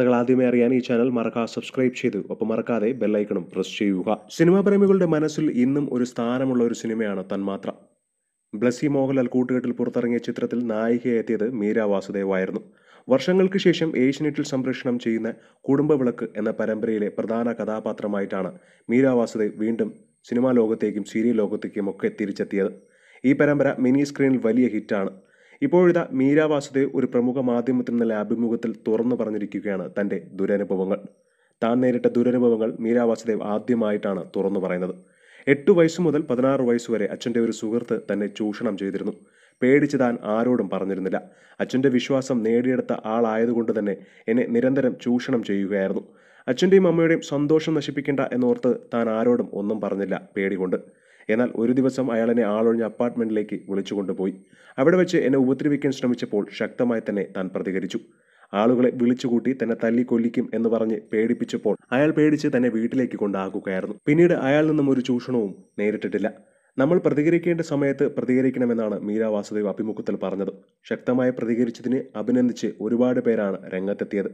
വാർത്തകൾ ആദ്യമേ അറിയാൻ ഈ ചാനൽ മറക്കാതെ സബ്സ്ക്രൈബ് ചെയ്തു. ഒപ്പം മറക്കാതെ ബെല്ലൈക്കണും പ്രസ് ചെയ്യുക. സിനിമാ പ്രേമികളുടെ മനസ്സിൽ ഇന്നും ഒരു സ്ഥാനമുള്ള ഒരു സിനിമയാണ് തന്മാത്ര. ബ്ലസി മോഹൻലാൽ കൂട്ടുകെട്ടിൽ പുറത്തിറങ്ങിയ ചിത്രത്തിൽ നായികയെത്തിയത് മീര വാസുദേവായിരുന്നു വർഷങ്ങൾക്ക് ശേഷം ഏഷ്യനെറ്റിൽ സംപ്രേഷണം ചെയ്യുന്ന കുടുംബവിളക്ക് എന്ന പരമ്പരയിലെ പ്രധാന കഥാപാത്രമായിട്ടാണ് മീര വാസുദേവ് വീണ്ടും സിനിമാ ലോകത്തേക്കും സീരിയൽ ലോകത്തേക്കും ഒക്കെ തിരിച്ചെത്തിയത്. ഈ പരമ്പര മിനി സ്ക്രീനിൽ വലിയ ഹിറ്റാണ് ഇപ്പോഴിതാ മീര വാസുദേവ് ഒരു പ്രമുഖ മാധ്യമത്തിൽ നിന്നുള്ള അഭിമുഖത്തിൽ തുറന്നു പറഞ്ഞിരിക്കുകയാണ് തന്റെ ദുരനുഭവങ്ങൾ. താൻ നേരിട്ട ദുരനുഭവങ്ങൾ മീര വാസുദേവ് ആദ്യമായിട്ടാണ് തുറന്നു പറയുന്നത്. എട്ട് വയസ്സ് മുതൽ പതിനാറ് വയസ്സ് വരെ അച്ഛന്റെ ഒരു സുഹൃത്ത് തന്നെ ചൂഷണം ചെയ്തിരുന്നു. പേടിച്ച് താൻ ആരോടും പറഞ്ഞിരുന്നില്ല. അച്ഛന്റെ വിശ്വാസം നേടിയെടുത്ത ആളായതുകൊണ്ട് തന്നെ എന്നെ നിരന്തരം ചൂഷണം ചെയ്യുകയായിരുന്നു. അച്ഛന്റെയും അമ്മയുടെയും സന്തോഷം നശിപ്പിക്കേണ്ട എന്നോർത്ത് താൻ ആരോടും ഒന്നും പറഞ്ഞില്ല പേടികൊണ്ട്. എന്നാൽ ഒരു ദിവസം അയാൾ എന്നെ ആളൊഴിഞ്ഞ അപ്പാർട്ട്മെന്റിലേക്ക് വിളിച്ചുകൊണ്ടുപോയി അവിടെ വെച്ച് എന്നെ ഉപദ്രവിക്കാൻ ശ്രമിച്ചപ്പോൾ ശക്തമായി തന്നെ താൻ പ്രതികരിച്ചു. ആളുകളെ വിളിച്ചുകൂട്ടി തന്നെ തല്ലി കൊല്ലിക്കും എന്ന് പറഞ്ഞ് പേടിപ്പിച്ചപ്പോൾ അയാൾ പേടിച്ച് തന്നെ വീട്ടിലേക്ക് കൊണ്ടാക്കുകയായിരുന്നു പിന്നീട് അയാൾ നിന്നും ഒരു ചൂഷണവും നേരിട്ടിട്ടില്ല. നമ്മൾ പ്രതികരിക്കേണ്ട സമയത്ത് പ്രതികരിക്കണമെന്നാണ് മീര വാസുദേവ് അഭിമുഖത്തിൽ പറഞ്ഞത്. ശക്തമായി പ്രതികരിച്ചതിന് അഭിനന്ദിച്ച് ഒരുപാട് പേരാണ് രംഗത്തെത്തിയത്.